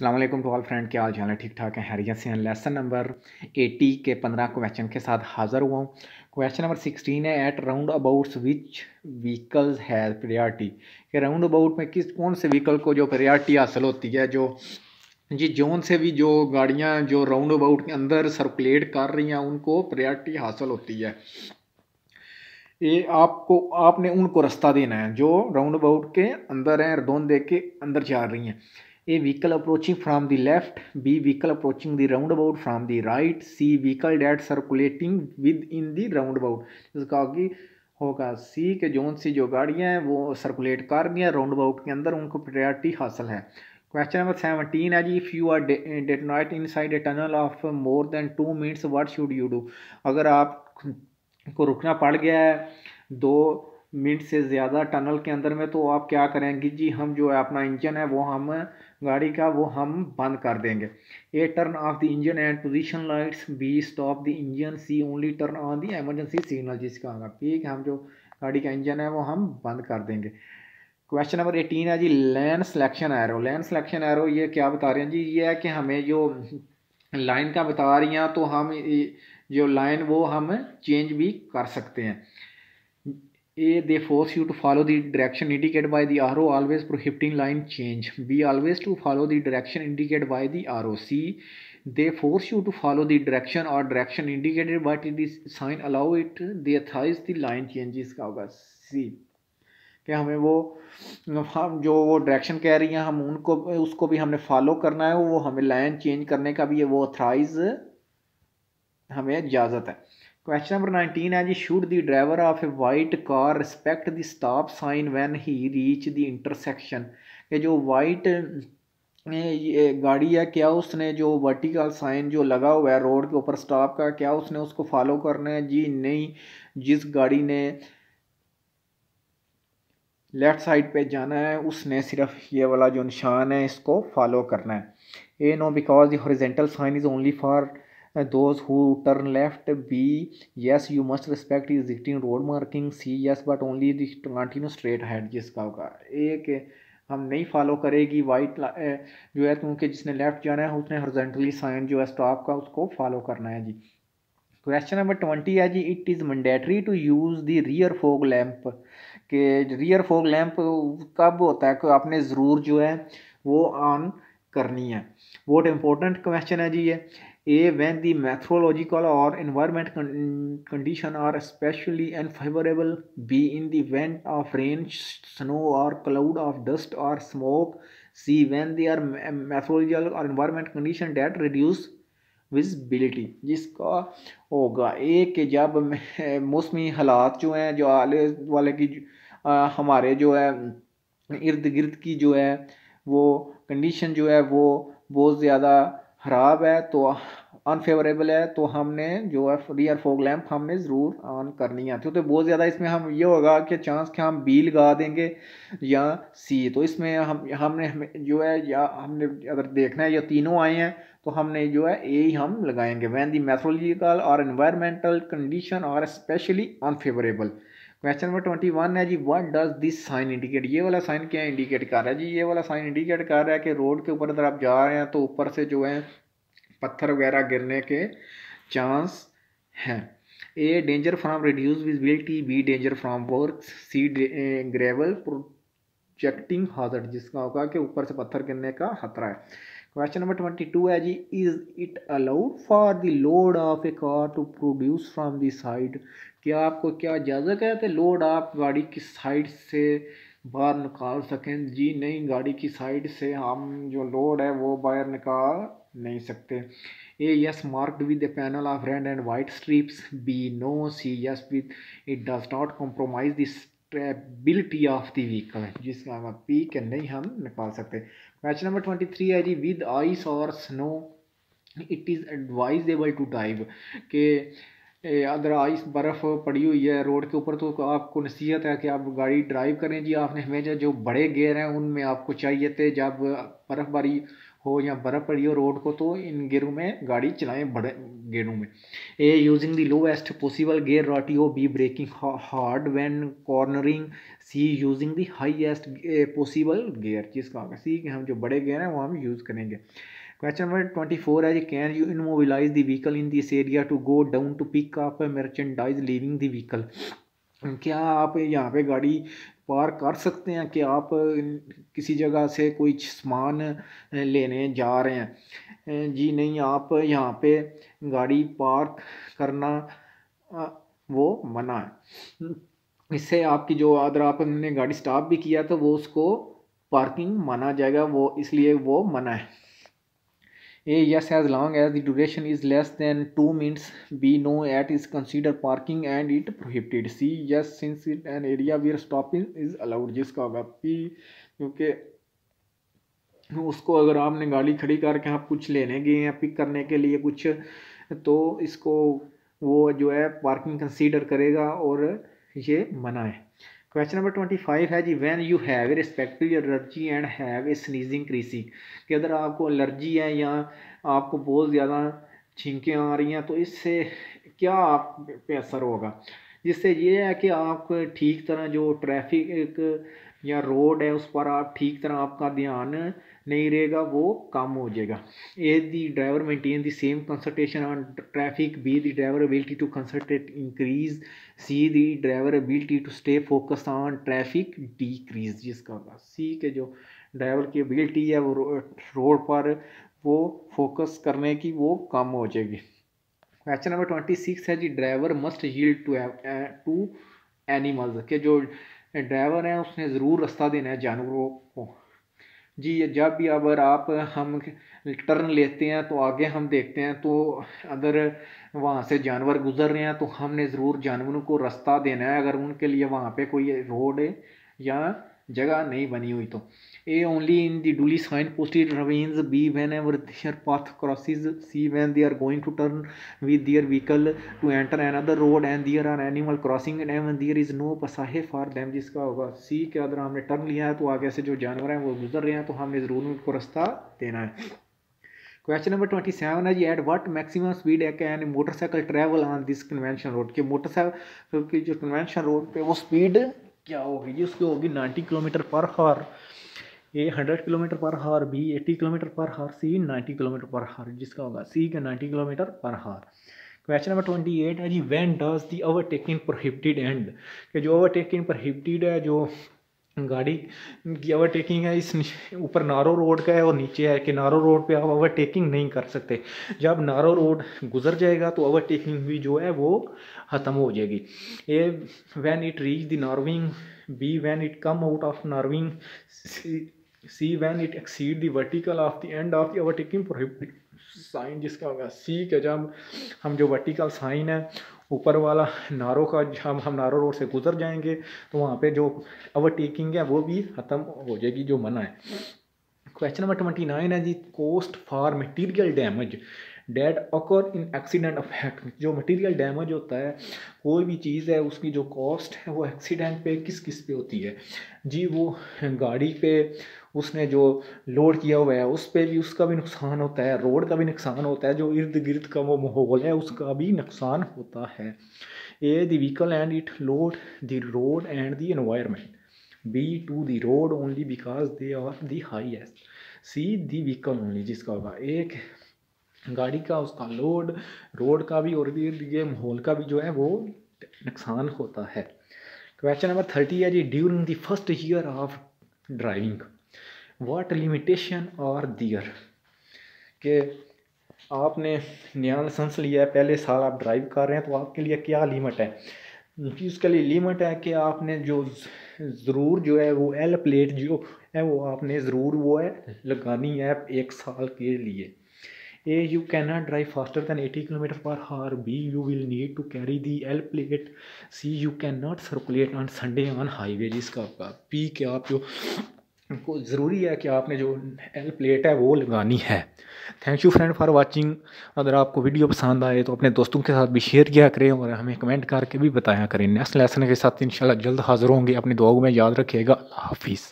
Allam to all friend क्या हाल चाल है? ठीक ठाक है हैरियत से हैं। लेसन नंबर 80 के 15 क्वेश्चन के साथ हाज़िर हुआ हूँ। क्वेश्चन नंबर 16 है at roundabouts which vehicles है प्रियारिटी कि राउंड अबाउट में किस, कौन से व्हीकल को जो प्रियारिटी हासिल होती है, जो, जी, जोन से भी जो गाड़ियाँ, जो राउंड अबाउट के अंदर सर्कुलेट कर रही हैं, उनको प्रियारिटी हासिल होती है। ये आपको, आपने उनको रास्ता देना है, जो राउंड अबाउट के अंदर हैं रदोन दे के अंदर जा रही हैं। A vehicle approaching from the left, B vehicle approaching the roundabout from the right, C vehicle that circulating within the roundabout. इसका कि होगा सी के जोन सी जो गाड़ियाँ हैं वो सर्कुलेट कर रही हैं राउंड अबाउट के अंदर उनको प्रायोरिटी हासिल है क्वेश्चन नंबर सेवनटीन है जी if you are detained inside a tunnel of more than two minutes what should you do अगर आप को रुकना पड़ गया है दो मिनट से ज़्यादा टनल के अंदर में तो आप क्या करेंगे जी हम जो है अपना इंजन है वो हम गाड़ी का वो हम बंद कर देंगे। A turn off the engine and position lights B stop the engine C only turn on the emergency signal जिसका होगा। ठीक है, हम जो गाड़ी का इंजन है वो हम बंद कर देंगे। क्वेश्चन नंबर एटीन है जी lane selection arrow lane selection arrow ये क्या बता रहे हैं जी? ये है कि हमें जो लाइन का बता रही हैं तो हम जो लाइन वो हम चेंज भी कर सकते हैं। A they force you to follow the direction indicate by the arrow always prohibiting line change B always to follow the direction indicate by the arrow C they force you to follow the direction or direction indicated but it is sign allow it they authorize the line changes का होगा. सी कि हमें वो, हम जो वो direction कह रही हैं, हम उनको, उसको भी हमने फॉलो करना है, वो हमें लाइन चेंज करने का भी है वो अथराइज हमें इजाज़त है. क्वेश्चन नंबर नाइनटीन है जी should the driver of a white car respect the stop sign when he reach the intersection ये जो वाइट गाड़ी है, क्या उसने जो वर्टिकल साइन जो लगा हुआ है रोड के ऊपर स्टॉप का, क्या उसने उसको फॉलो करना है? जी नहीं, जिस गाड़ी ने लेफ़्ट साइड पे जाना है, उसने सिर्फ़ ये वाला जो निशान है, इसको फॉलो करना है। A no because the horizontal sign is only for those who turn left, b, yes, you must respect existing road marking. C, yes, but only the continue straight ahead, जिसका होगा। एक, हम नहीं फॉलो करेगी white जो है क्योंकि जिसने लेफ़्ट जाना है, उसने हॉरिजॉन्टली साइन जो है स्टॉप का, उसको फॉलो करना है जी। क्वेश्चन नंबर ट्वेंटी है जी। It is mandatory to use the rear fog lamp के रियर फोग लैंप कब होता है? कि आपने ज़रूर जो है वो ऑन करनी है। बहुत इंपॉर्टेंट क्वेश्चन है जी ये। ए when the meteorological or environment condition are specially unfavorable B in the event of rain snow or cloud of dust or smoke C when the are meteorological or environment condition that reduce visibility जिसका होगा ए कि जब मौसमी हालात जो हैं जो आले वाले की आ, हमारे जो है इर्द गिर्द की जो है वो कंडीशन जो है वो बहुत ज़्यादा ख़राब है तो अनफेवरेबल है तो हमने जो है रियर फोग लैंप हमने ज़रूर ऑन करनी है। तो, तो बहुत ज़्यादा इसमें हम ये होगा कि चांस कि हम बी लगा देंगे या सी तो इसमें हम हमने जो है या हमने अगर देखना है या तीनों आए हैं तो हमने जो है ए ही हम लगाएँगे। When the meteorological or environmental condition or specially unfavorable question number twenty one है जी what does this sign indicate ये वाला साइन क्या इंडिकेट कर रहा है जी? ये वाला साइन इंडिकेट कर रहा है कि रोड के ऊपर अगर आप जा रहे हैं तो ऊपर से जो है पत्थर वगैरह गिरने के चांस हैं। A danger from reduce visibility B danger from work C gravel projecting hazard जिसका होगा कि ऊपर से पत्थर गिरने का खतरा है। क्वेश्चन नंबर ट्वेंटी टू है जी is it allowed for the load of a car to produce from the side क्या आपको क्या इजाज़त है कि लोड आप गाड़ी की साइड से बाहर निकाल सकें? जी नहीं, गाड़ी की साइड से हम जो लोड है वो बाहर निकाल नहीं सकते। A yes marked with the panel of red and white strips B no C yes with it does not compromise the stability of the vehicle जिसका हम पी के नहीं हम निकाल सकते। क्वेश्चन नंबर ट्वेंटी थ्री है जी with ice or snow it is advisable to drive के अगर आइस बर्फ़ पड़ी हुई है रोड के ऊपर तो आपको नसीहत है कि आप गाड़ी ड्राइव करें जी। आपने हमेशा जो बड़े गेयर हैं, उनमें आपको चाहिए थे, जब बर्फ़बारी हो या बर्फ़ पड़ी हो रोड को तो इन गेयरों में गाड़ी चलाएँ बड़े गेयरों में। A using the lowest possible gear ratio B braking hard when cornering C using the highest possible gear जिसका सी कि हम जो बड़े गेयर हैं, वो हम यूज़ करेंगे। क्वेश्चन नंबर ट्वेंटी फोर है जी can you immobilize the vehicle in this area to go down to pick up merchandise leaving the vehicle क्या आप यहाँ पे गाड़ी पार कर सकते हैं? कि आप किसी जगह से कोई सामान लेने जा रहे हैं? जी नहीं, आप यहाँ पे गाड़ी पार्क करना वो मना है। इससे आपकी जो अगर आपने गाड़ी स्टॉप भी किया तो वो उसको पार्किंग माना जाएगा, वो इसलिए वो मना है। A yes as long as the duration is less than two minutes B no it is consider parking and it prohibited C yes since it an area where stopping is allowed जिसका होगा P क्योंकि उसको अगर आपने गाड़ी खड़ी करके आप कुछ लेने गए या पिक करने के लिए कुछ तो इसको वो जो है पार्किंग कंसीडर करेगा और ये मना है क्वेश्चन नंबर ट्वेंटी फाइव है जी when you have respective allergy and have a sneezing crisis कि अगर आपको एलर्जी है या आपको बहुत ज़्यादा छींकें आ रही हैं तो इससे क्या आप पे असर होगा? जिससे ये है कि आप ठीक तरह जो ट्रैफ़िक या रोड है, उस पर आप ठीक तरह आपका ध्यान नहीं रहेगा, वो कम हो जाएगा। A the driver maintain the same concentration on traffic B the driver ability to concentrate increase C the driver ability to stay focus on traffic decrease जिसका होगा सी के जो ड्राइवर की एबिलिटी है, वो रोड पर वो फोकस करने की वो कम हो जाएगी। क्वेश्चन नंबर ट्वेंटी सिक्स है जी driver must yield to to animals के जो ड्राइवर हैं, उसने ज़रूर रास्ता देना है जानवरों को। जी, जब भी अगर आप हम टर्न लेते हैं तो आगे हम देखते हैं तो अगर वहाँ से जानवर गुजर रहे हैं तो हमने ज़रूर जानवरों को रास्ता देना है। अगर उनके लिए वहाँ पे कोई रोड या जगह नहीं बनी हुई तो in the duly sign posted ravines B whenever their path crosses C when they are going to turn with their vehicle to enter another road and there are animal crossing and even there is no passage for them जिसका होगा सी के अगर हमने turn लिया है तो आगे से जो जानवर हैं वो गुजर रहे हैं तो हमने ज़रूर उनको रास्ता देना है। क्वेश्चन नंबर ट्वेंटी सेवन है जी एट वट मैक्सिमम स्पीड है can motorcycle travel on this convention road के मोटरसाइकिल की जो कन्वेंशन रोड पे वो स्पीड क्या होगी जी, उसकी होगी नाइन्टी किलोमीटर पर हार ए hundred kilometre per hour, B eighty kilometre per हार, सी नाइन्टी किलोमीटर पर हार, जिसका होगा, सी का नाइन्टी किलोमीटर पर हार। क्वेश्चन नंबर ट्वेंटी एट है जी when does the overtaking prohibited end कि जो ओवरटेकिंग प्रोहिबिटेड है, जो गाड़ी की ओवरटेकिंग है, इस ऊपर नारो रोड का है और नीचे है कि नारो रोड पे आप ओवरटेकिंग नहीं कर सकते। जब नारो रोड गुजर जाएगा तो ओवरटेकिंग भी जो है, वो ख़त्म हो जाएगी। A when it reach the narrowing B when it come out of narrowing C when it exceed the vertical of the end of the overtaking prohibited sign जिसका होगा सी के जब हम जो वर्टिकल साइन है, ऊपर वाला नारो का जब हम नारो रोड से गुजर जाएँगे तो वहाँ पे जो ओवरटेकिंग है, वो भी ख़त्म हो जाएगी जो मना है। क्वेश्चन नंबर ट्वेंटी नाइन है जी cost for material damage that occur in accident affect जो मटेरियल डैमेज होता है, कोई भी चीज़ है, उसकी जो कॉस्ट है, वो एक्सीडेंट पे किस किस पे होती है? जी, वो गाड़ी पे उसने जो लोड किया हुआ है, उस पर भी उसका भी नुकसान होता है, रोड का भी नुकसान होता है, जो इर्द गिर्द का वो माहौल है, उसका भी नुकसान होता है। A the vehicle and it load the road and the environment B to the road only because they are the highest C the vehicle only जिसका होगा। एक, गाड़ी का उसका लोड रोड का भी और इर्द माहौल का भी जो है वो नुकसान होता है। क्वेश्चन नंबर थर्टी है जी during the first year of driving what limitation or there कि आपने नया लाइसेंस लिया है, पहले साल आप ड्राइव कर रहे हैं तो आपके लिए क्या लिमिट है? उसके लिए लिमिट है कि आपने जो ज़रूर जो है, वो एल प्लेट जो है, वो आपने ज़रूर वो है, लगानी है एक साल के लिए। A you can not drive faster than eighty kilometer per hour B you will need to carry the L plate C you can not circulate on Sunday on highway जिसका पी के आप जो को ज़रूरी है कि आपने जो एल प्लेट है वो लगानी है। Thank you friend for watching अगर आपको वीडियो पसंद आए तो अपने दोस्तों के साथ भी शेयर किया करें और हमें कमेंट करके भी बताया करें। नेक्स्ट लेसन के साथ इंशाल्लाह जल्द हाज़िर होंगे। अपनी दुआओं में याद रखिएगा। हाफिज़।